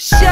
Shut